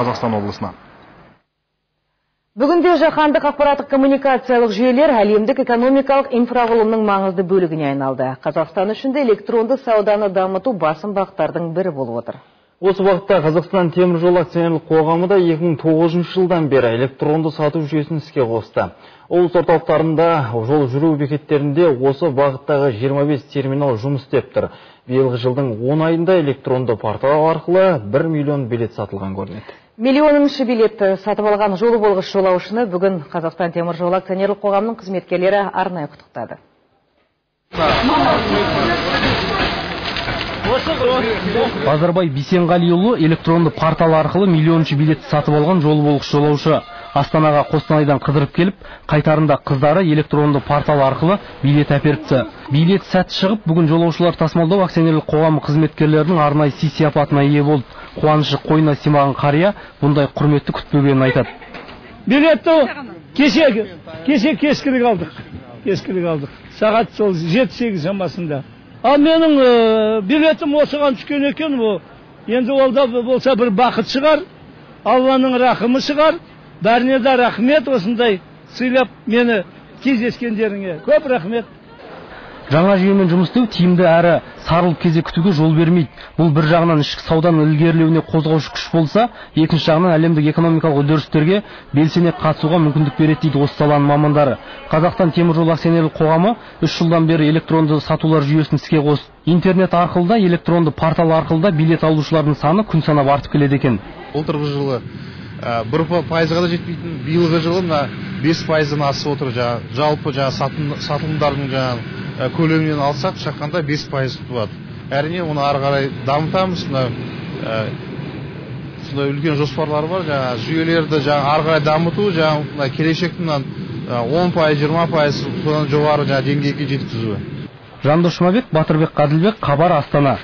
қазақстан облысынан Бүгінде жаһандық ақпараттық коммуникациялық жүйелер әлемдік экономикалық инфрақұрылымның маңызды бөлігіне айналды. Қазақстан үшін де электронды сауданы дамыту басым бағыттардың бірі болып отыр. Осы уақытта Қазақстан темір жол акционерлік қоғамы да 2009 жылдан бері электронды сату жүйесін іске қосты. Облыс орталықтарында жол жүру бекеттерінде осы бағыттағы 25 терминал жұмыс істеп тұр. Биылғы жылдың 10 айында электронды портал арқылы 1 миллион билет сатылған көрінеді. Миллионыншы билетті сатып алған жолы болғыш жолаушыны бүгін Қазақстан темір жол акционерлік қоғамының қызметкерлері арнайы құттықтады. Базарбай Бисенғалиұлы электронды портал арқылы миллионыншы билетті сатып алған жолы болғыш жолаушы. Астанаға Қостанайдан қыдырып келіп, қайтарында қыздары электронды портал арқылы билет әперіпті. Билет сәтті шығып, бүгін жолаушылар тасымалдау акционерлік қоғамы қызметкерлерінің арнайы сый сияпатына ие болды. Қуанышы қойнына симаған қария бұндай құрметті күтпегенін айтады. Билетті кеше кеше кешкілік алдық. Кешкілік алдық. Сағат сол 7-8 шамасында. Ал менің билетім осыған түскен екен, ол енді ол да болса бір бақыт шығар, Алланың рахымы шығар бәріне де рахмет осындай сыйлап мені кездескендеріңе. Көп рахмет. Жаңа жүйемен жұмыс істеу тиімді әрі сарылып кезек күтуге жол бермейді. Бұл бір жағынан ішкі сауданың ілгерілеуіне қозғаушы күш болса екінші жағынан әлемдік экономикалық үдерістерге белсене қатысуға мүмкіндік береді дейді осы саланың мамандары. Қазақстан темір жол акционерлік қоғамы үш жылдан бері электронды сатулар жүйесін іске қосты. Интернет арқылы да электронды портал арқылы да билет алушылардың саны күн санап артып келеді екен. Былтырғы жылы бір пайызға да жетпейтін биылғы жылы мына бес пайыздан асып отыр жаңағы жалпы жаңағы сатылымдардың жаңағы көлемінен алсақ шаққанда бес пайыз туады әрине оны ары қарай дамытамыз. Мына сондай үлкен жоспарлар бар. Жаңағы жүйелерді жаңағы ары қарай дамыту жаңағы мына келешекте мына он пайыз жиырма пайыз содан жоғары жаңағы деңгейге жеткізу жандос жұмабек батырбек қаділбек хабар астана.